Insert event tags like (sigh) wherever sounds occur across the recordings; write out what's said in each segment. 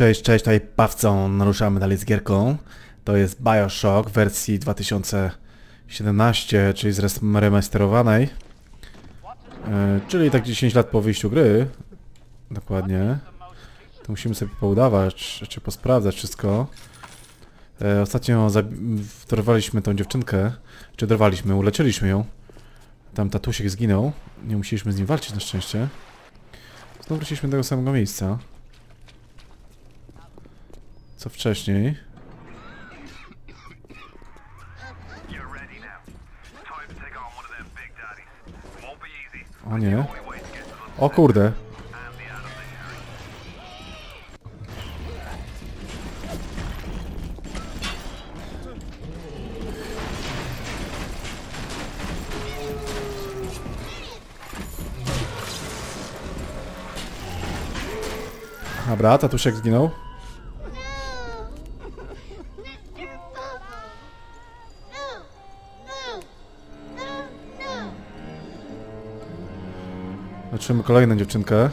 cześć, cześć, tutaj Pawcon, ruszamy dalej z gierką. To jest Bioshock w wersji 2017, czyli zremasterowanej. E, czyli tak 10 lat po wyjściu gry. Dokładnie. To musimy sobie poudawać, czy posprawdzać wszystko. E, ostatnio dorwaliśmy tą dziewczynkę, czy dorwaliśmy, uleczyliśmy ją. Tam tatusiek zginął, nie musieliśmy z nim walczyć na szczęście. Znowu wróciliśmy do tego samego miejsca. Co wcześniej. You're ready now. Time to take on one of them big daddies. Won't be easy. O nie. O kurde. Dobra, tatusiek zginął. Leczymy kolejną dziewczynkę.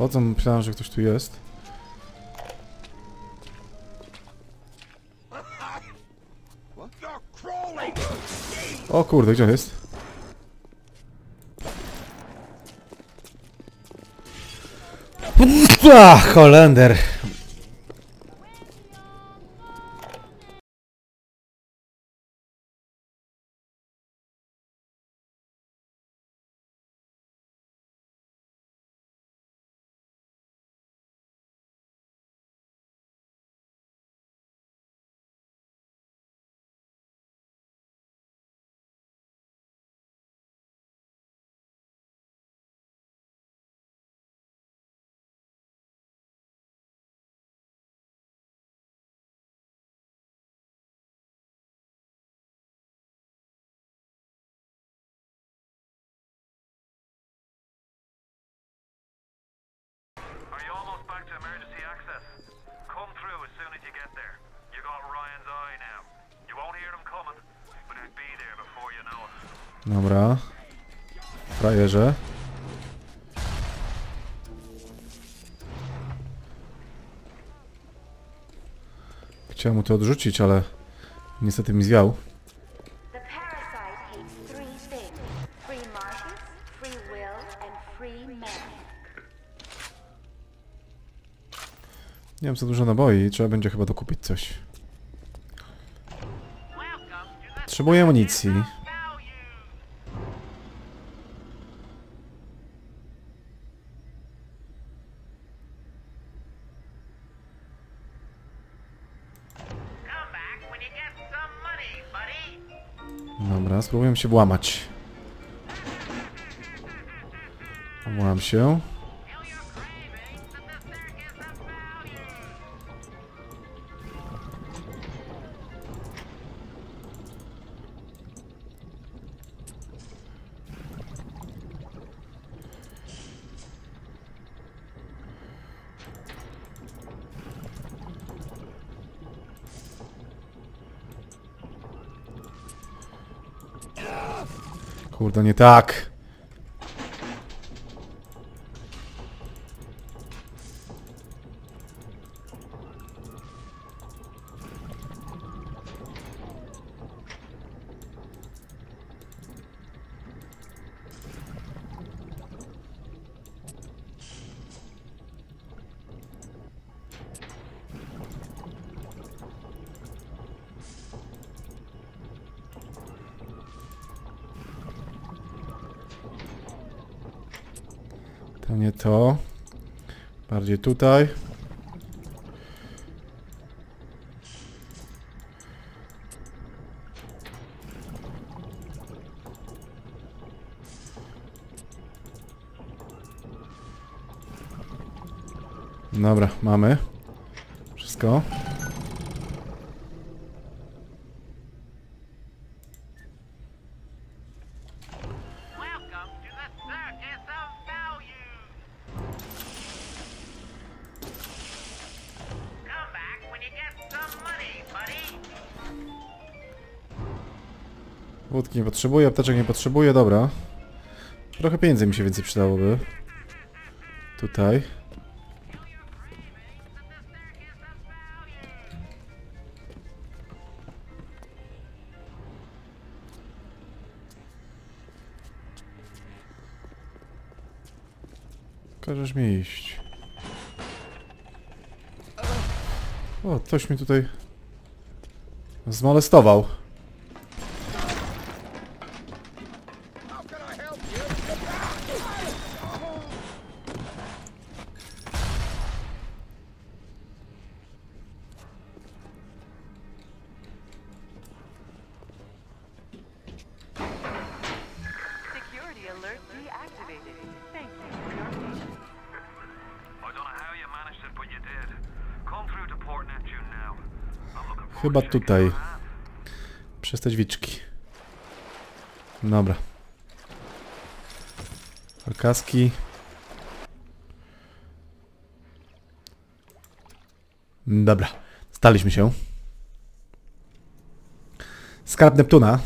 Chodzą, myślałem, że ktoś tu jest. O kurde, gdzie on jest? Ach, Holender. You get there. You got Ryan's eye now. You won't hear them coming, but it'll be there before you know it. Dobra. Frajerze. Chciałem mu to odrzucić, ale niestety mi zwiał. Mam za dużo naboi, trzeba będzie chyba dokupić coś. Potrzebuję amunicji. Dobra, spróbuję się włamać. Włam się. Kurde, nie tak. To nie to. Bardziej tutaj. Dobra, mamy. Wszystko. Potrzebuję, apteczek nie potrzebuję, dobra. Trochę pieniędzy mi się więcej przydałoby. Tutaj. Każesz mi iść. O, ktoś mnie tutaj zmolestował. Chyba tutaj. Przez te drzwiczki. Dobra. Kaski. Dobra. Staliśmy się. Skarb Neptuna.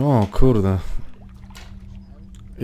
O kurde. Ja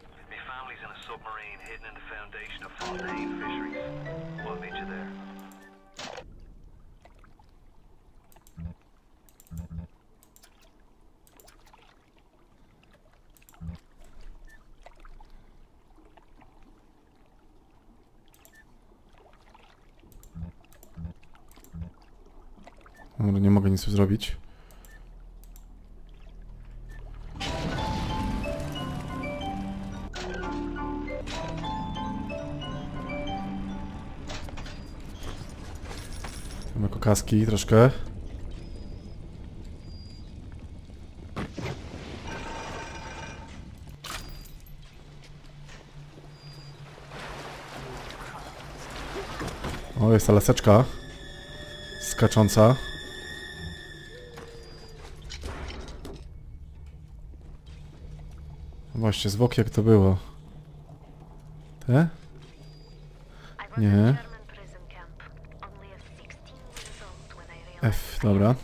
My family's in a submarine hidden in the foundation of Fontaine Fisheries. I'll meet you there. Dobra, nie mogę nic zrobić. Kaski troszkę. O, jest ta laseczka. Skacząca. Właśnie, zwłok jak to było. Te? Nie. Dobra.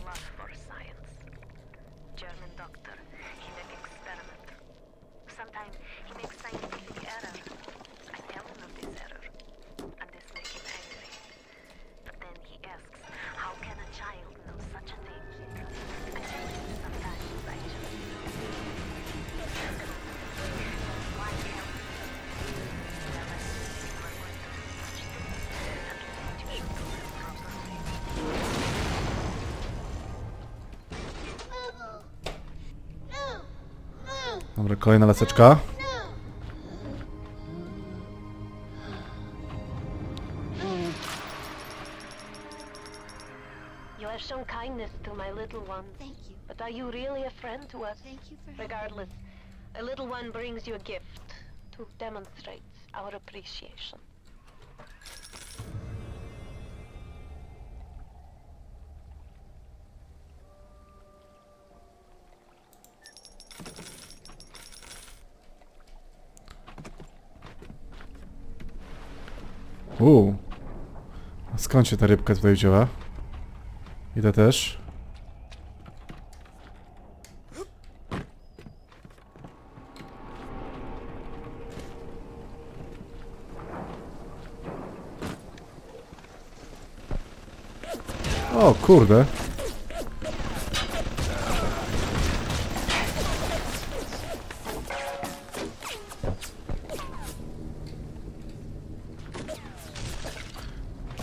For helping. Regardless, a little one brings you a gift to demonstrate our appreciation. Uuu. A skąd się ta rybka tutaj wzięła? Idę też. O kurde.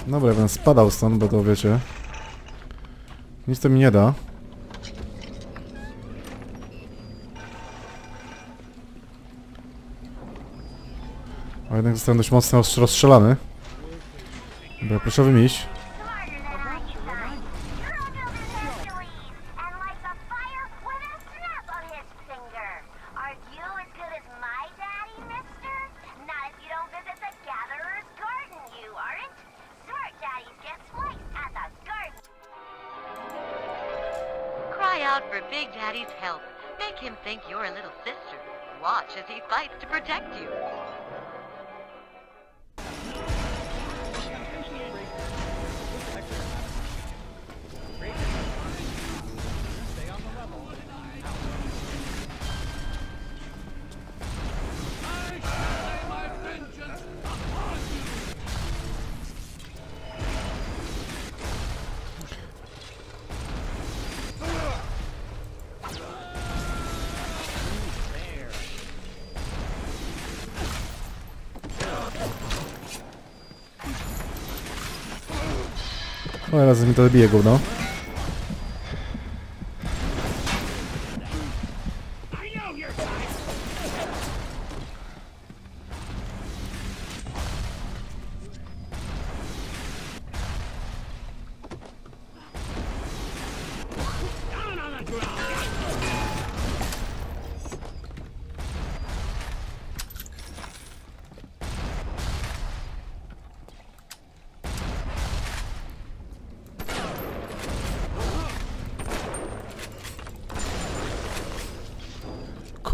Dobra, ja bym spadał stąd, bo to wiecie. Nic to mi nie da. A jednak zostałem dość mocno rozstrz- rozstrzelany. Dobra, proszę wymiść. O, razem mi to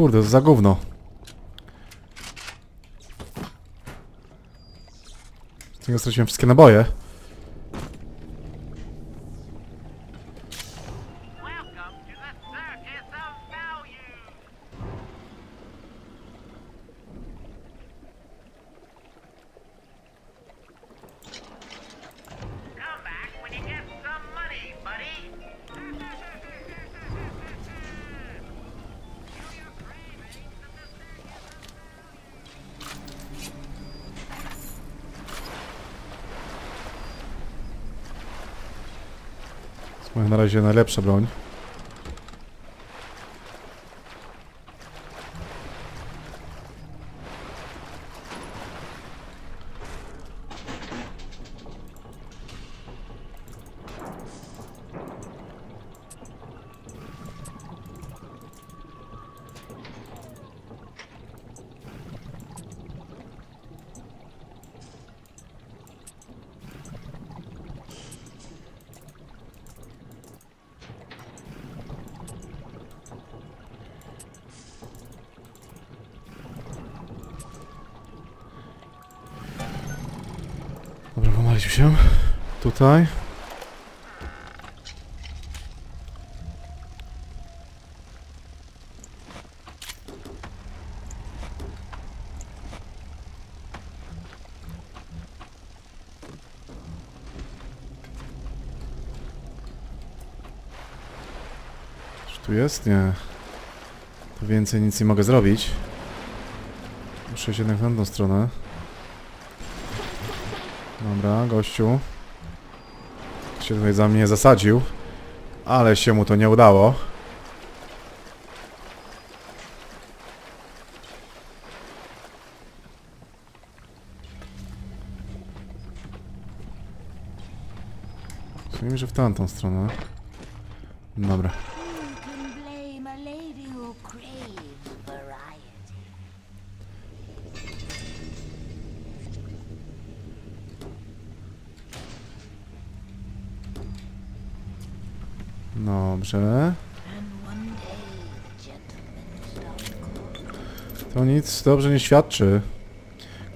Kurde, za gówno. Z tego straciłem wszystkie naboje. Razie najlepsza broń. Pomaliśmy się. Tutaj. Tu jest? Nie. To więcej nic nie mogę zrobić. Muszę iść jednak w tamtą stronę. Dobra, gościu. Się tutaj za mnie zasadził. Ale się mu to nie udało. Myślałem, że w tamtą stronę. Dobra. Dobrze. To nic dobrze nie świadczy.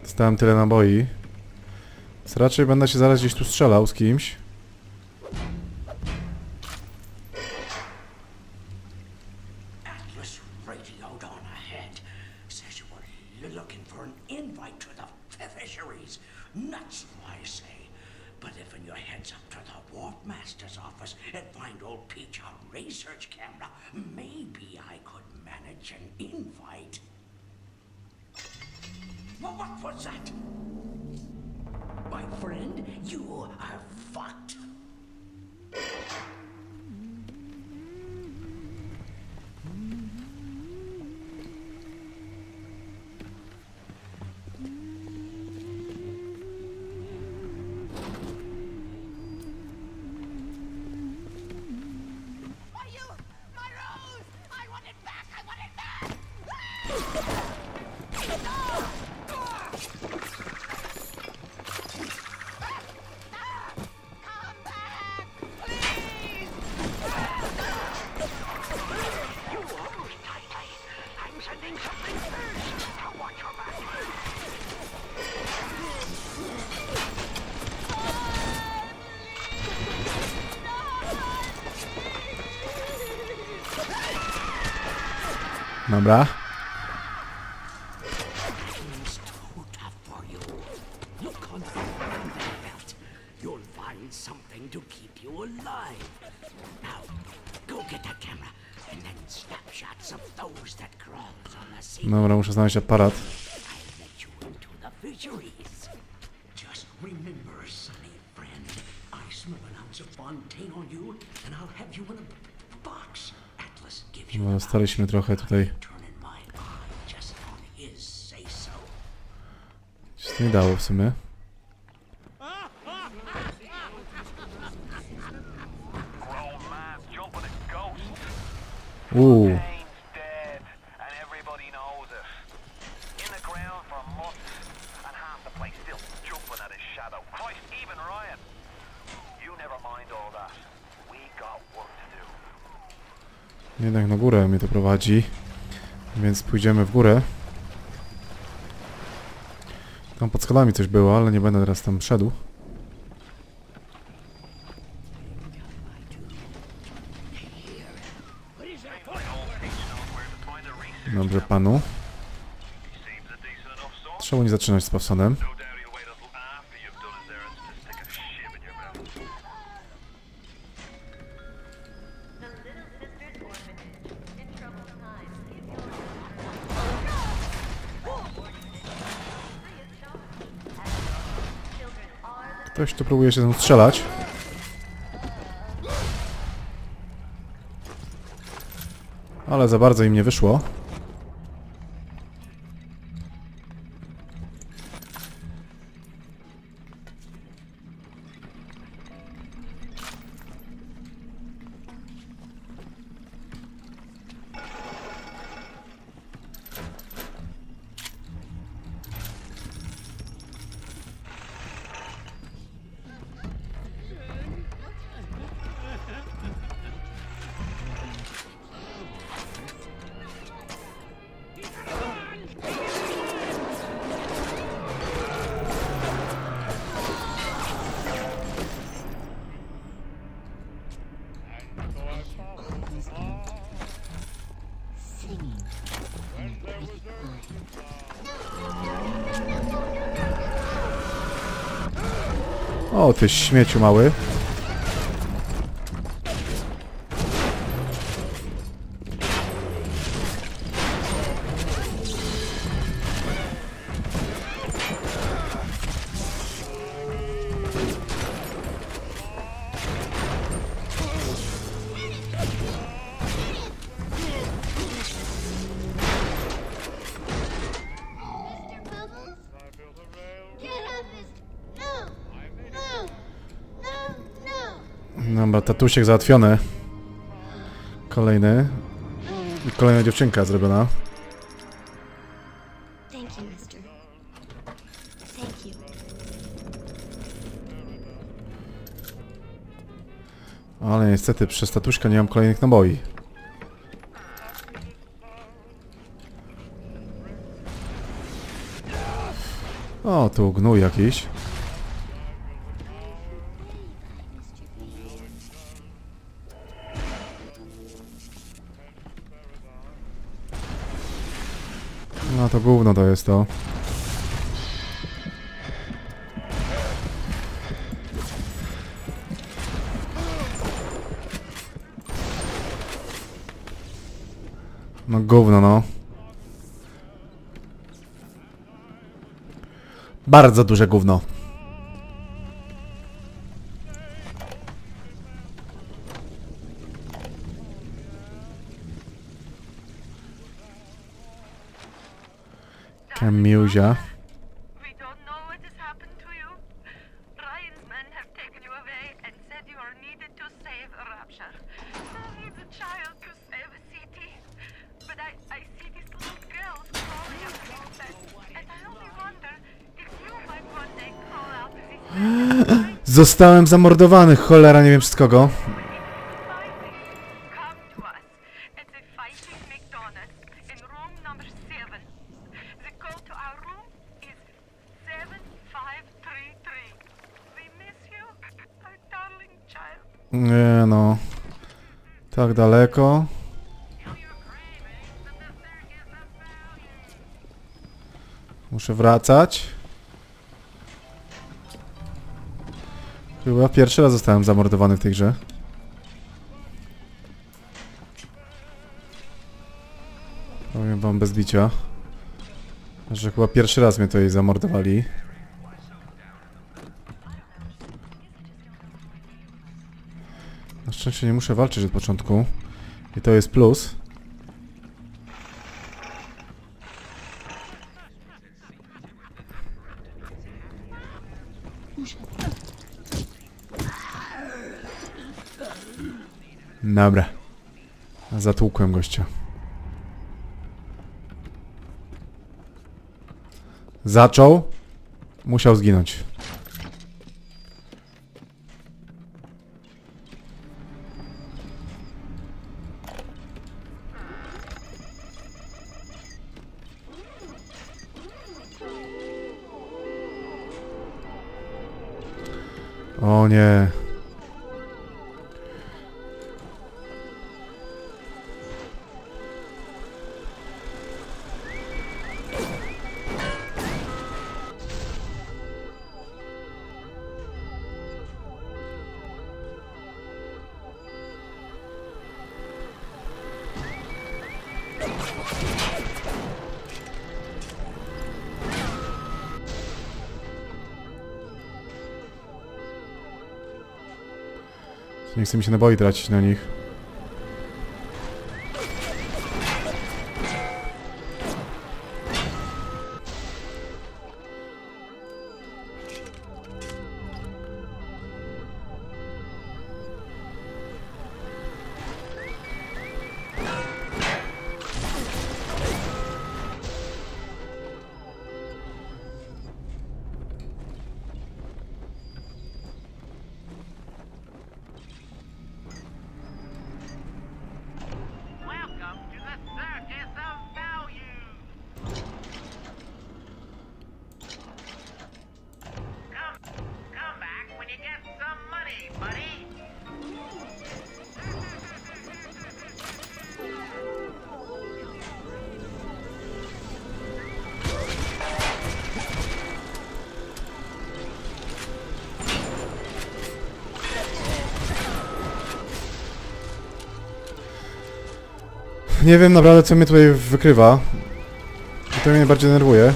Dostałem tyle naboi. Więc raczej będę się zaraz gdzieś tu strzelał z kimś. On the conveyor belt. You'll find something to keep you alive. Now, go get that camera and then snapshots of those that crawls on the sea. Dobra, muszę znaleźć aparat. Just remember, sonny friend, I smell an ounce of Fontaine on you, and I'll have you in a box. Atlas gives you No, Staliśmy trochę tutaj. Się nie dało w sumie. Do. Jednak na górę mnie to prowadzi. Więc pójdziemy w górę. Tam pod schodami coś było, ale nie będę teraz tam szedł. Troubled times, give your Children are the Ktoś tu próbuje się strzelać. Ale za bardzo im nie wyszło. Ty śmieciu mały. Dobra, tatusiek załatwiony. Kolejny. I kolejna dziewczynka zrobiona. Ale niestety przez tatuśka nie mam kolejnych naboi. O, tu gnój jakiś. To jest to. No gówno, no. Bardzo duże gówno. Beds. (gasps) Zostałem zamordowany, cholera, nie wiem przez kogo. Daleko. Muszę wracać. Chyba pierwszy raz zostałem zamordowany w tej grze. Powiem wam bez bicia. Że chyba pierwszy raz mnie tutaj zamordowali. Szczęście nie muszę walczyć od początku. I to jest plus. Dobra. Zatłukłem gościa. Zaczął. Musiał zginąć. O nie. Nie chce mi się naboi tracić na nich. Nie wiem naprawdę co mnie tutaj wykrywa. I to mnie bardziej denerwuje.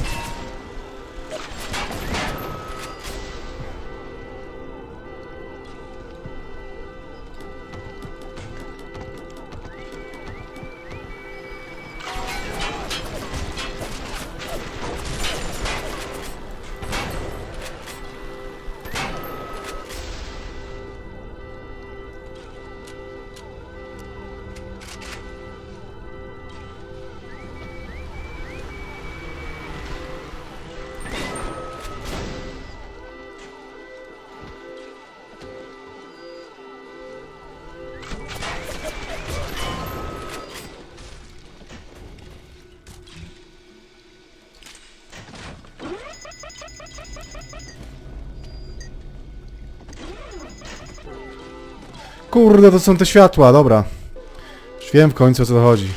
Kurde, to są te światła, dobra. Już wiem w końcu o co to chodzi.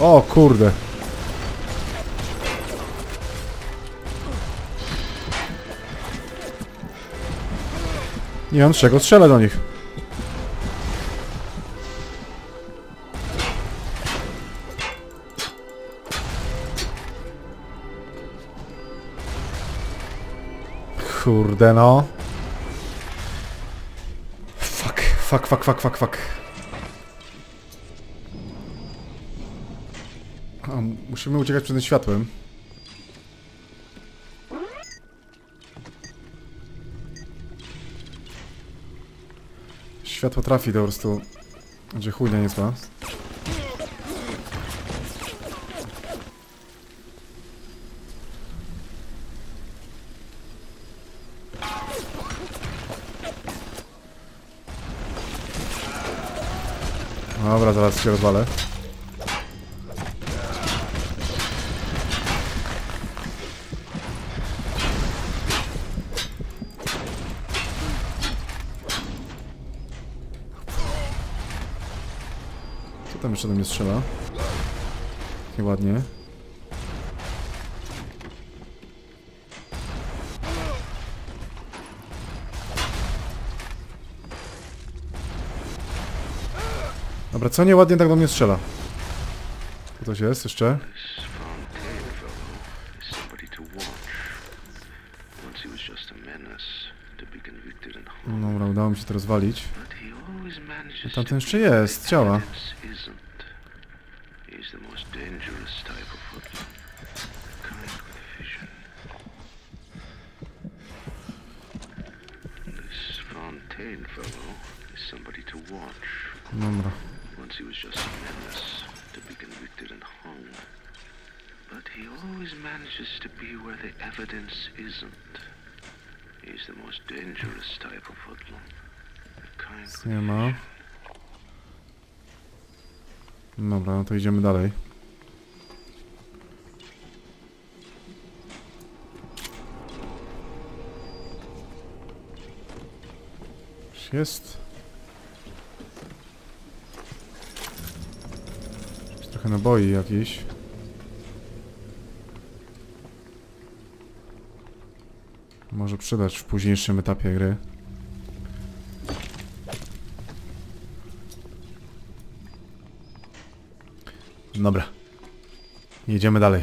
O kurde. Nie mam z czego strzelę do nich. Kurde no. Fuck, fuck, fuck, fuck, fuck, fuck. Musimy uciekać przed tym światłem. Światło trafi do prostu. Gdzie chujnia nie zła. Dobra, zaraz się rozwalę. Jeszcze do mnie strzela? Nieładnie. Dobra, co nieładnie tak do mnie strzela? Tu coś jest jeszcze? Dobra, udało mi się to rozwalić. Tamten jeszcze jest, the Nie ma. Dobra, no to idziemy dalej. Już Jest. Jest Trochę naboi jakieś. Może przydać w późniejszym etapie gry. Dobra. Jedziemy dalej.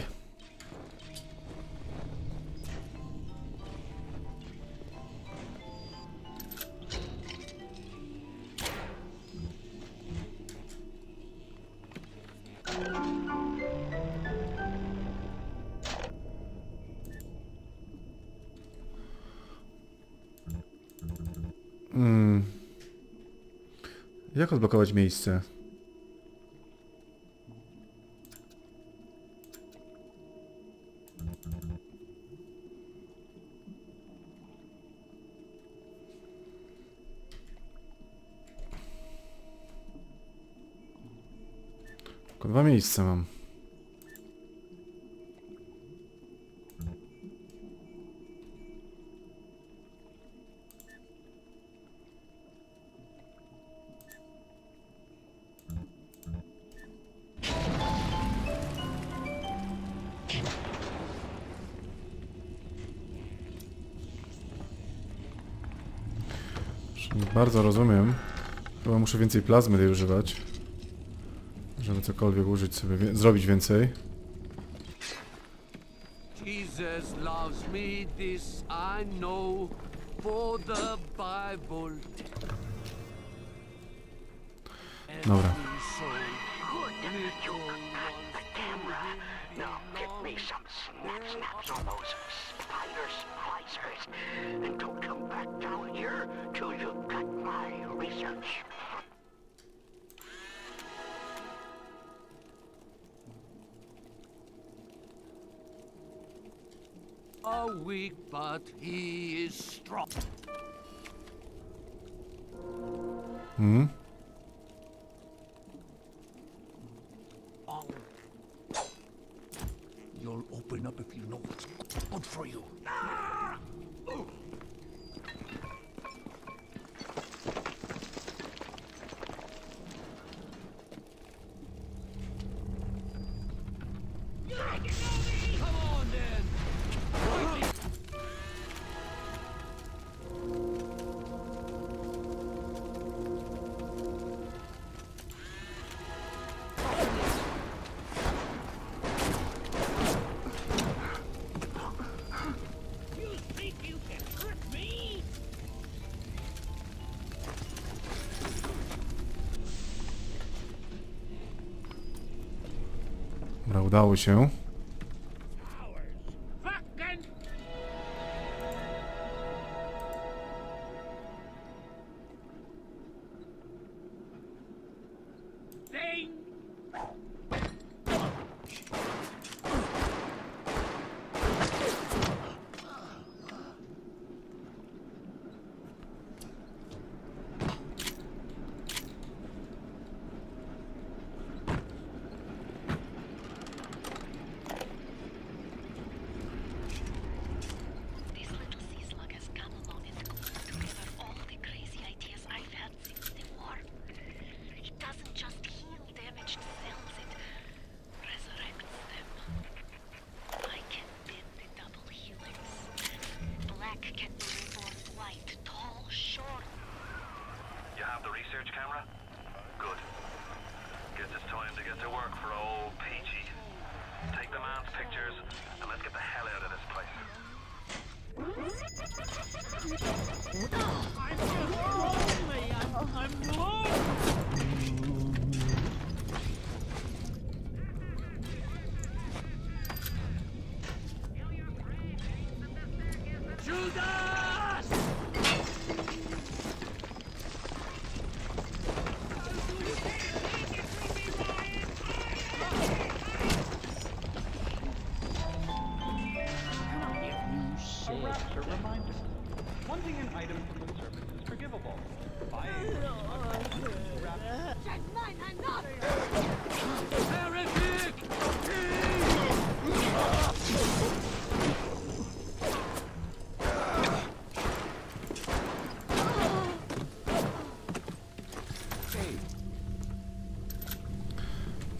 Mm. Jak odblokować miejsce? Miejsca mam. Bardzo rozumiem. Chyba muszę więcej plazmy tej używać. Żeby cokolwiek użyć sobie, wie zrobić więcej. Jesus loves me, this I know, for the Bible. Dobra. Every soul, little ones camera. Now get me some snap snaps on those spider splicers. And don't come back down here till you've got my research. Are weak, but he is strong. Mhm. udało się.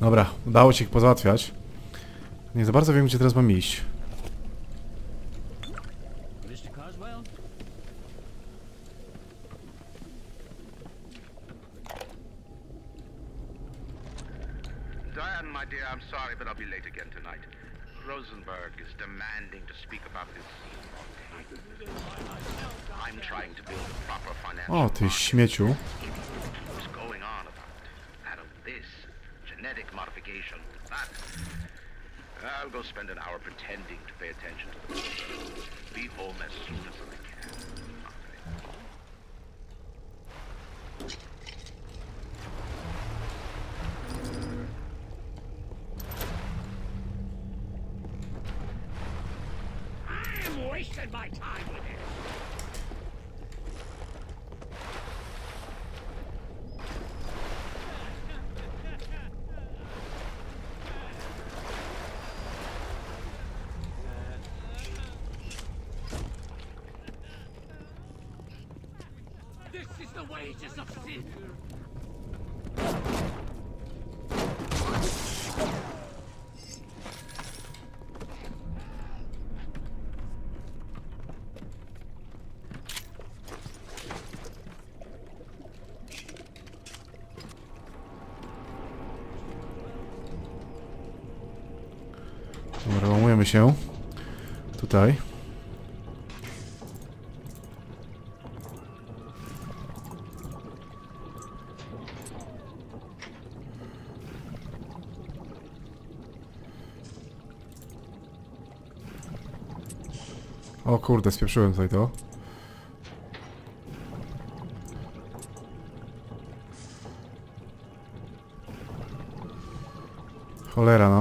Dobra, udało się ich pozałatwiać. Nie za bardzo wiem, gdzie teraz mam iść. O, ty śmieciu. Przemieszczamy się. Tutaj. O kurde, spieprzyłem tutaj to. Cholera, no.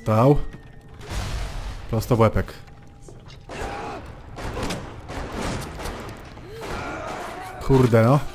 Dostał. Prosto w łepek. Kurde no.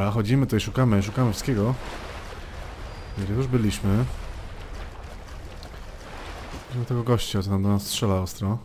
Dobra, chodzimy tutaj, szukamy, szukamy wszystkiego. Już byliśmy. Widzimy tego gościa, co tam do nas strzela ostro.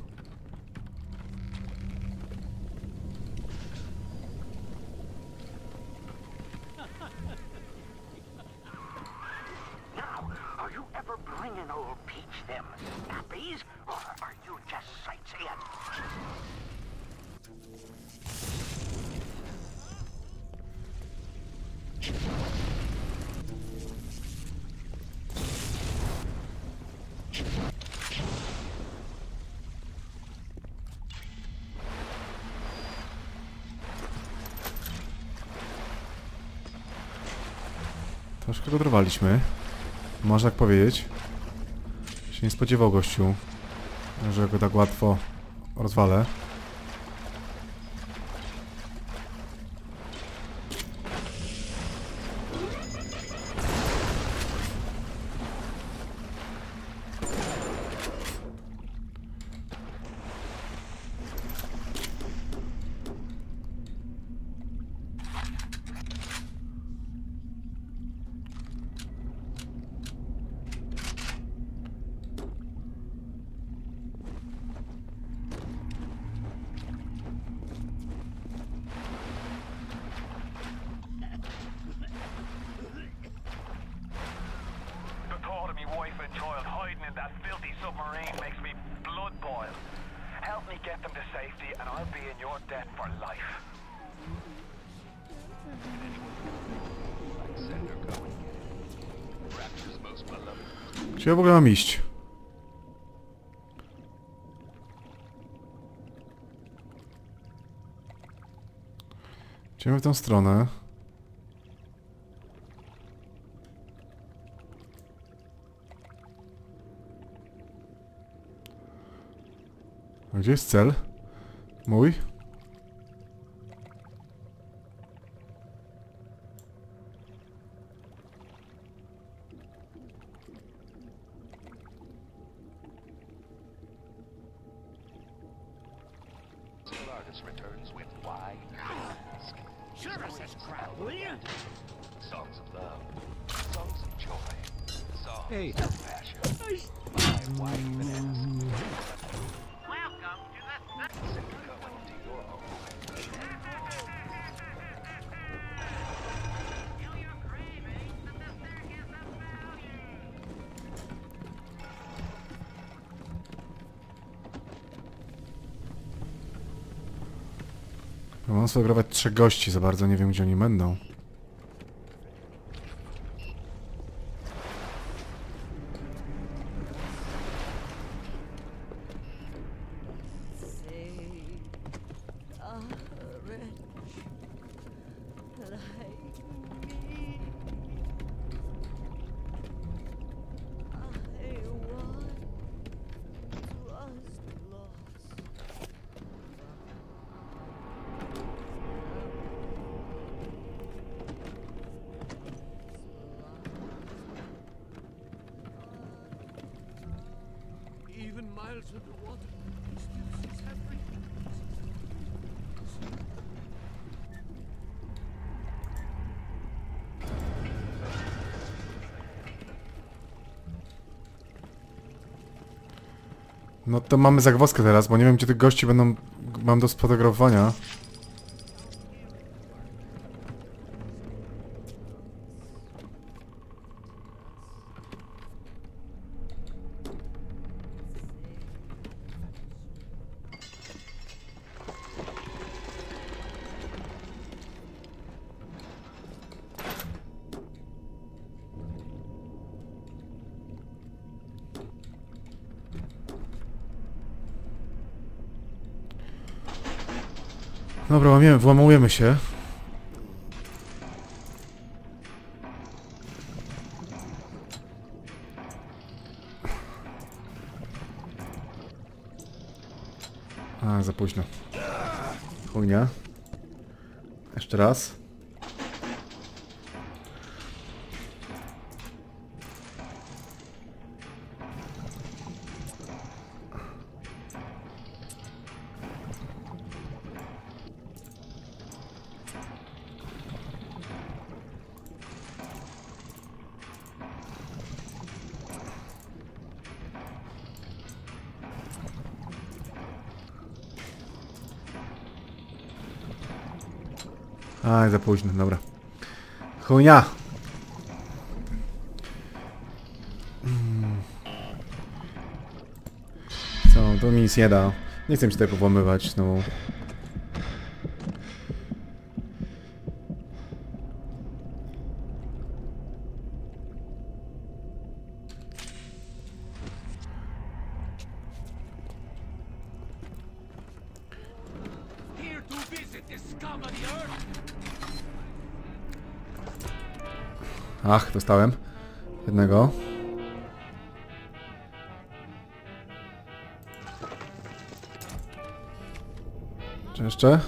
Można tak powiedzieć. Się nie spodziewał gościu, że go tak łatwo rozwalę. Submarine makes me blood boil. Help me get them to safety and I'll be in your debt for life. Gdzie ja w ogóle mam iść? W tą stronę. A gdzie jest cel? Mój? Largus Mam sfotografować trzech gości, za bardzo nie wiem gdzie oni będą. To mamy zagwozdkę teraz, bo nie wiem gdzie tych gości będą... Mam do sfotografowania. Dobra, łamiemy, włamujemy się. A, za późno. Chujnia. Jeszcze raz. Za późno, dobra. Chujnia! Mm. Co, to mi nic nie da. Nie chcę mi się tutaj no. Ach, dostałem. Jednego. Czy jeszcze?